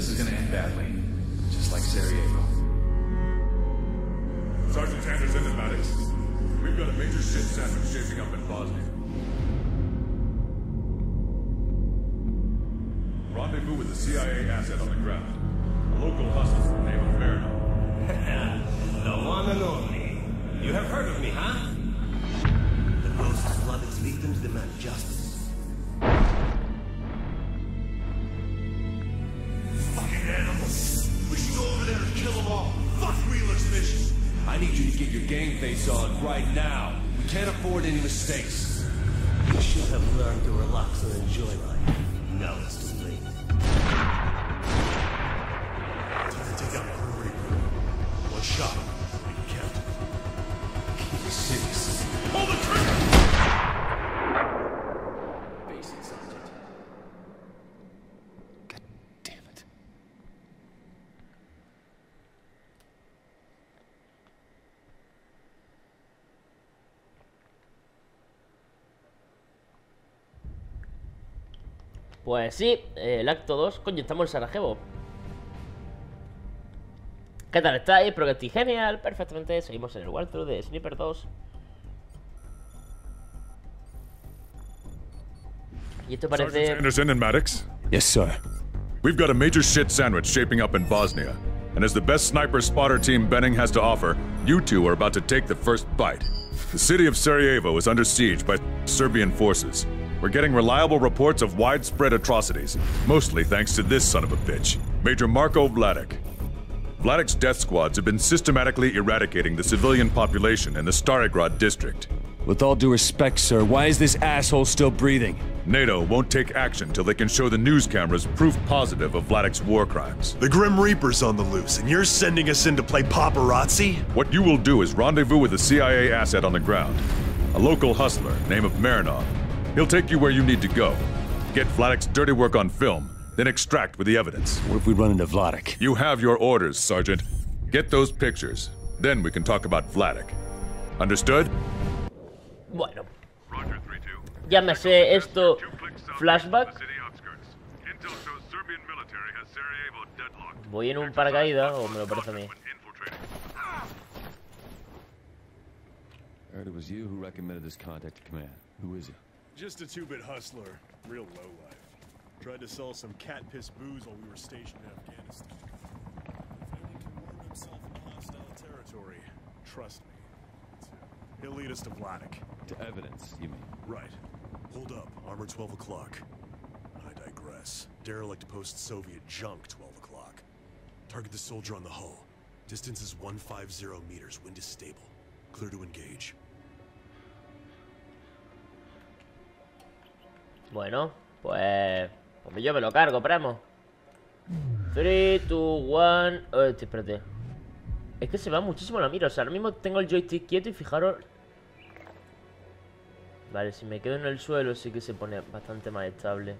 This is going to end badly, just like Sarajevo. Sergeant in the Maddox, we've got a major shit sandwich shaping up in Bosnia. Rendezvous with the CIA asset on the ground. A local hustler named Verno. the one and only. You have heard of me, huh? The ghost of Lovett's to demand justice. I need you to get your game face on right now. We can't afford any mistakes. You should have learned to relax and enjoy life. Now it's too Pues sí, el acto 2 Coño, estamos en Sarajevo ¿Qué tal estáis? Espero que estéis genial Perfectamente, seguimos en el walkthrough de Sniper 2 Y esto parece... Anderson and Maddox? Yes, sir. We've got a major shit sandwich shaping up in Bosnia. And as the best sniper spotter team Benning has to offer, you two are about to take the first bite. The city of Sarajevo is under siege by Serbian forces. We're getting reliable reports of widespread atrocities, mostly thanks to this son of a bitch, Major Marco Vladik. Vladik's death squads have been systematically eradicating the civilian population in the Starograd district. With all due respect, sir, why is this asshole still breathing? NATO won't take action till they can show the news cameras proof positive of Vladik's war crimes. The Grim Reaper's on the loose, and you're sending us in to play paparazzi? What you will do is rendezvous with a CIA asset on the ground. A local hustler, name of Marinov, He'll take you where you need to go. Get Vladik's dirty work on film, then extract with the evidence. What if we run into Vladik? You have your orders, Sergeant. Get those pictures. Then we can talk about Vladek. Understood? Bueno. Llámese esto flashback. Voy en un paracaídas o me lo parece a mí. Heard it was you who recommended this contact to command. Who is he? Just a two-bit hustler. Real low life. Tried to sell some cat piss booze while we were stationed in Afghanistan. If anyone can worm himself into hostile territory, trust me. He'll lead us to Vladik. To evidence, you mean? Right. Hold up, armor 12 o'clock. I digress. Derelict post-Soviet junk 12 o'clock. Target the soldier on the hull. Distance is 150 meters, wind is stable. Clear to engage. Bueno, pues... Pues yo me lo cargo, primo 3, 2, 1... Oh, este, espérate Es que se va muchísimo la mira O sea, ahora mismo tengo el joystick quieto y fijaros... Vale, si me quedo en el suelo sí que se pone bastante más estable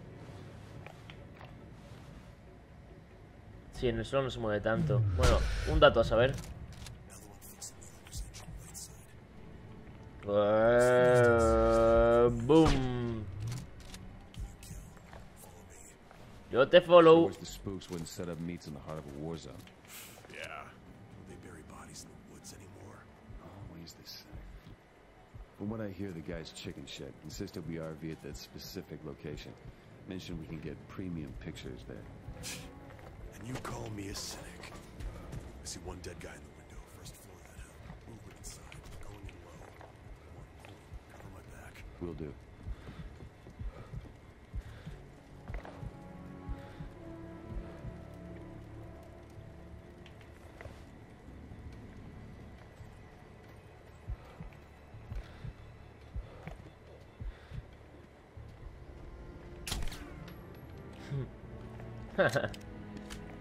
Sí, en el suelo no se mueve tanto Bueno, un dato a saber pues, Yo te follow. Where's the spooks wouldn't set up meets in the heart of a war zone. Yeah. They bury bodies in the woods anymore. Oh, what is this From what I hear, the guy's chicken shit. Insisted we RV at that specific location. Mentioned we can get premium pictures there. And you call me a cynic. I see one dead guy in the window, first floor of that hill. Movement inside, going in low. One, cover my back. Will do.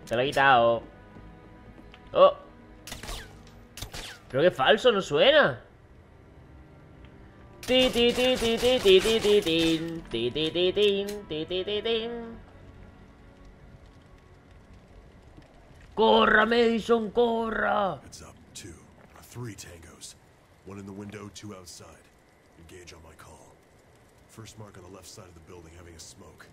Se lo he quitado. ¡Oh! Pero que falso, no suena. Corra, Madison, corra. It's up, two, three tangos. One in the window, two outside. Engage on my call. First mark on the left side of the building having a smoke.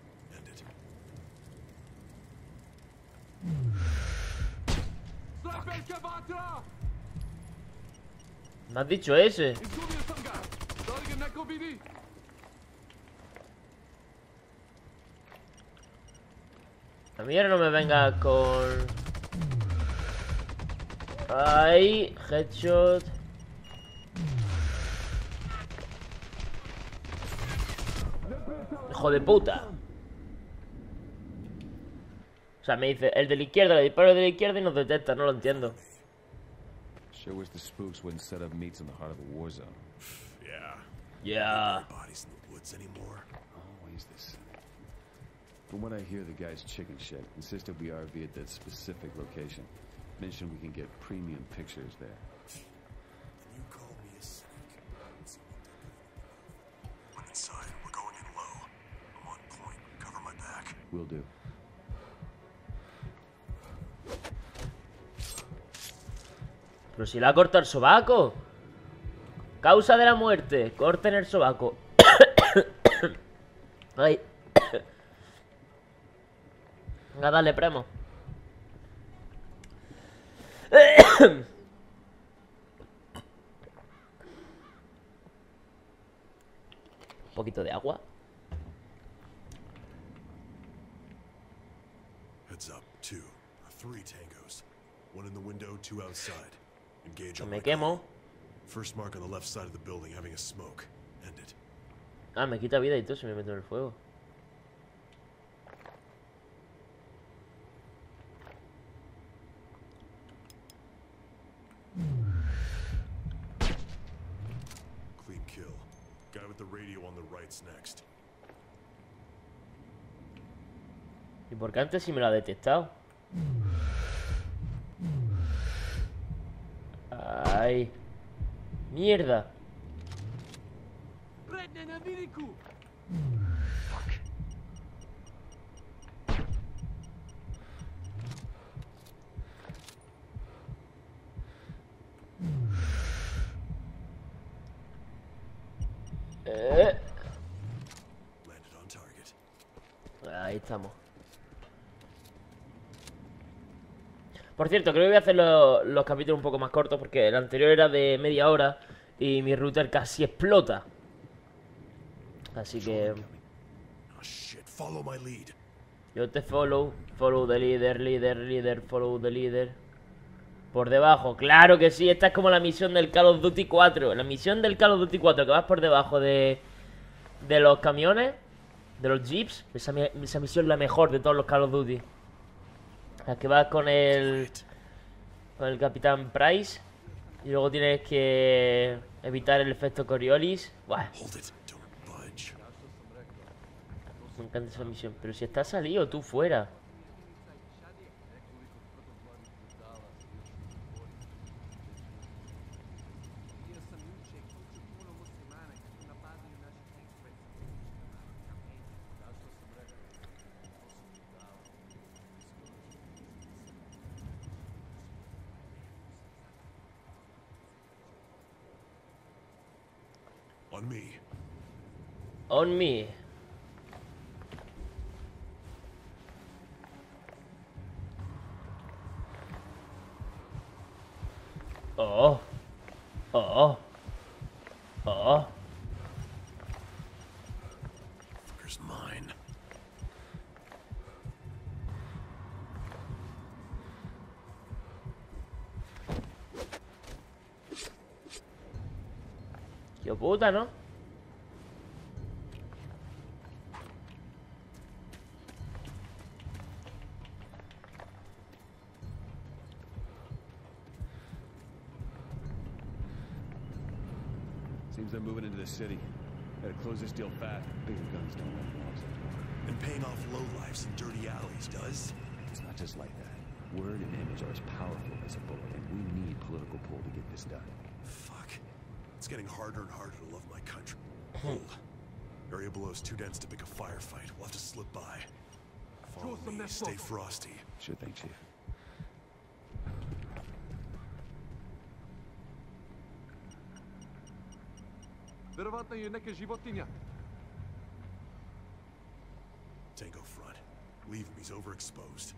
¿Me has dicho ese? A no me venga con... Ahí, headshot. Hijo de puta. O sea, me dice, el de la izquierda, le disparo el de la izquierda y nos detecta, no lo entiendo. Sure wish the spooks wouldn't set up meats in the heart of the war zone. Yeah. Yeah. Bodies in the woods anymore. Always the same. From what I hear, the guy's chicken shit. Insisted we RV at that specific location. Mentioned we can get premium pictures there. And you call me a cynic. When inside, we're going in low. I'm on point. Cover my back. we Will do. Pero si le ha cortado el sobaco. Causa de la muerte. Corten el sobaco. Ay. Venga, dale, premo. Un poquito de agua. Heads up, two. Three tangos. One in the window, two outside. Engage I make ammo. First mark on the left side of the building having a smoke. End it. Ah, me quita vida y todo si me meto en el fuego. Clean kill. Guy with the radio on the right's next. ¿Y por qué antes si me lo ha detectado? mierda. Eh. Ahí estamos. Por cierto, creo que voy a hacer los, los capítulos un poco más cortos porque el anterior era de media hora y mi router casi explota. Así que... Ah, yo te follow. Follow the leader, leader, leader. follow the leader. Por debajo, claro que sí. Esta es como la misión del Call of Duty 4. La misión del Call of Duty 4, que vas por debajo de, de los camiones, de los jeeps. Esa, esa misión es la mejor de todos los Call of Duty. La que vas con el, con el Capitán Price. Y luego tienes que evitar el efecto Coriolis. Buah. Me encanta esa misión. Pero si estás salido, tú fuera. On me. On me. Qué puta, ¿no? Seems they're moving into the city. Gotta close this deal fast. Bigger guns don't like laws. And paying off lowlifes in dirty alleys does? It's not just like that. Word and image are as powerful as a bullet, and we need political pull to get this done. Fuck. It's getting harder and harder to love my country. Hmm. Hold. Area is too dense to pick a firefight. We'll have to slip by. Follow me, stay frosty. Sure thing, Chief. Вирватна юнека животиня. Tango front. Leave me's overexposed.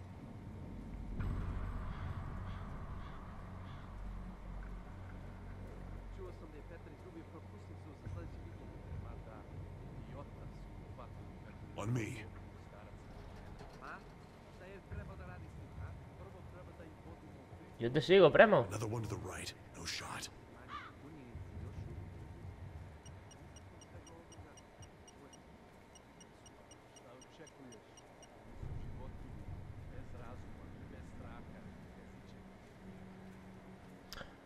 te sigo, primo.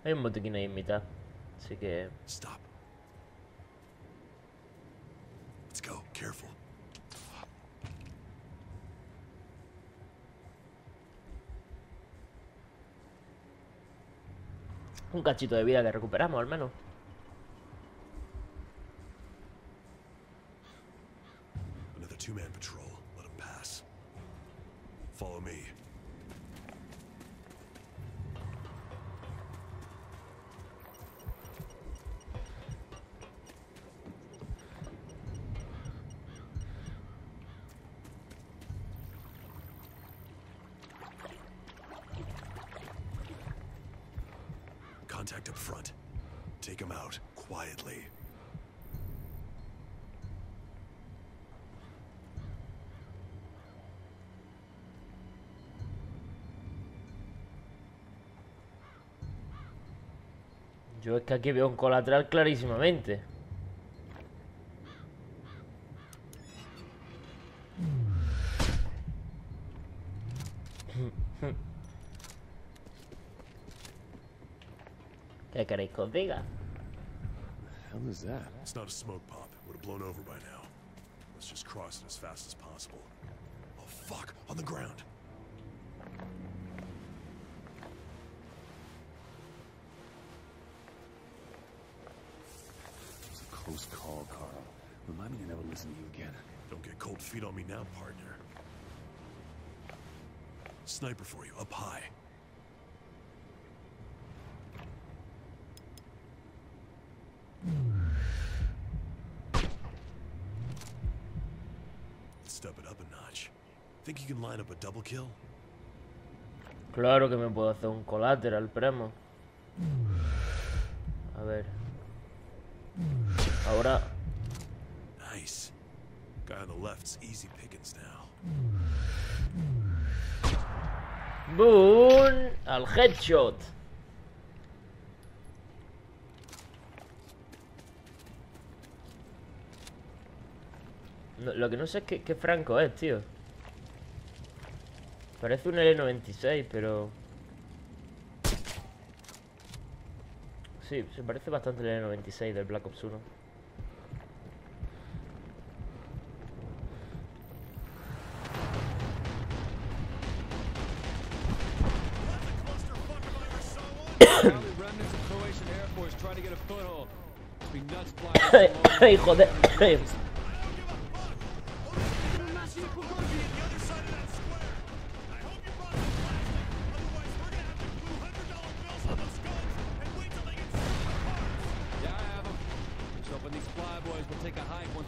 Hay un botiquín ahí en mitad, así que... Stop. careful. Un cachito de vida le recuperamos al menos. Another two-man patrol. Let him pass. Follow me. out, quietly. Yo es que aquí veo un colateral clarísimamente. called Vega. The hell is that? It's not a smoke pop. It would have blown over by now. Let's just cross it as fast as possible. Oh, fuck! On the ground! It's a close call, Carl. Remind me to never listen to you again. Don't get cold feet on me now, partner. Sniper for you, up high. Claro que me puedo hacer un colateral, primo. A ver. Ahora. Nice. the left's easy pickings now. Boom al headshot. lo que no sé es qué franco es, tío. Parece un L96, pero... Sí, se parece bastante al L96 del Black Ops 1. Hijo de...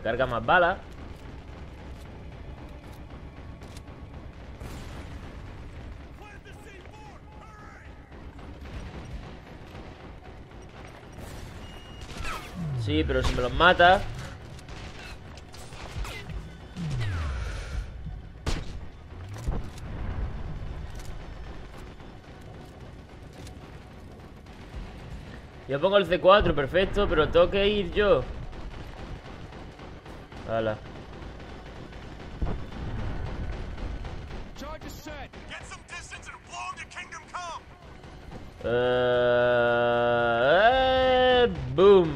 carga más balas. Sí, pero si me los mata Yo pongo el C4, perfecto Pero tengo que ir yo Hala. Charge is set. Get some distance and blow to kingdom come. Uh, eh, boom.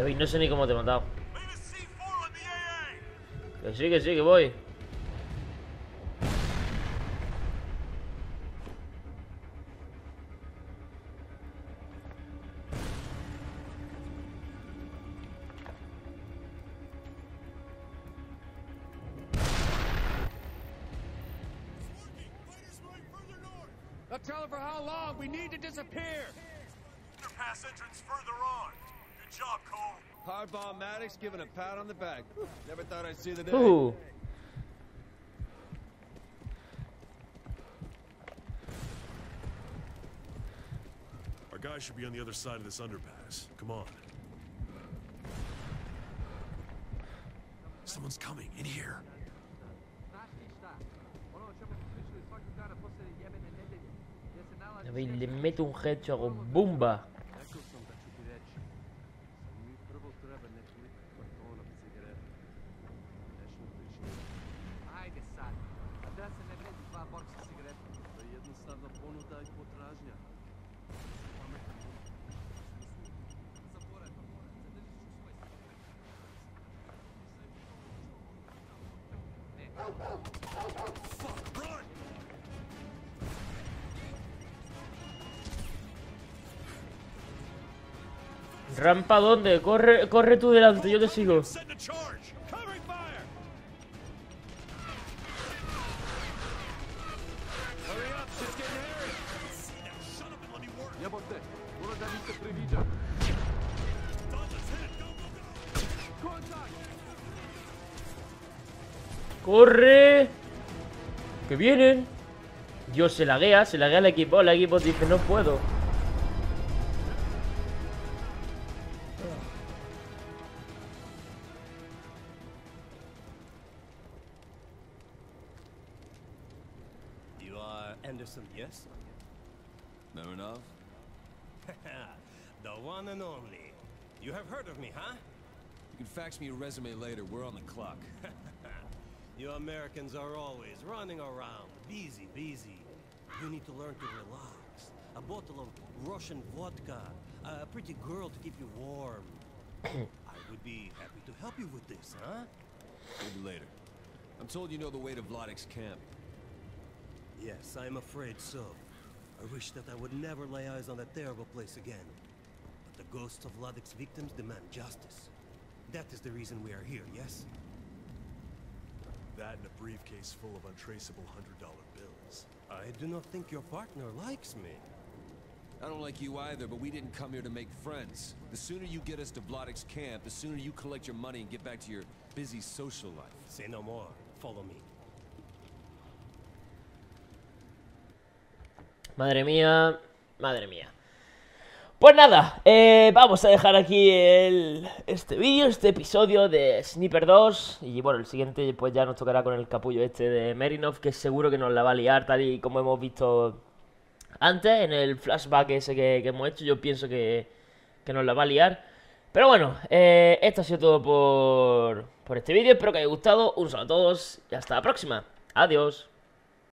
David, no sé ni cómo te he matado. Que sí, que sí, que voy. given a pat on the back. Never thought I'd see the day. Ooh. Our guy should be on the other side of this underpass. Come on. Someone's coming in here. Il met un headshot au Boomba. Rampa, ¿dónde? Corre, corre tú delante, yo te sigo. ¡Corre! ¡Que vienen! Dios, se laguea, se laguea el equipo. El equipo dice, no puedo. Anderson, yes? ¿No? the one and only. You have heard of me, huh? You can fax me a resume later. We're on the clock. You Americans are always running around, busy, busy. You need to learn to relax. A bottle of Russian vodka, a pretty girl to keep you warm. I would be happy to help you with this, huh? Maybe later. I'm told you know the way to Vladik's camp. Yes, I'm afraid so. I wish that I would never lay eyes on that terrible place again. But the ghosts of Vladik's victims demand justice. That is the reason we are here, yes? that in a briefcase full of untraceable $100 bills. I do not think your partner likes me. I don't like you either, but we didn't come here to make friends. The sooner you get us to Vladik's camp, the sooner you collect your money and get back to your busy social life. Say no more. Follow me. Madre mía. Madre mía. Pues nada, eh, vamos a dejar aquí el, este vídeo, este episodio de Sniper 2 Y bueno, el siguiente pues ya nos tocará con el capullo este de Merinov Que seguro que nos la va a liar tal y como hemos visto antes en el flashback ese que, hemos hecho Yo pienso que, nos la va a liar Pero bueno, eh, esto ha sido todo por, por este vídeo Espero que haya gustado, un saludo a todos y hasta la próxima Adiós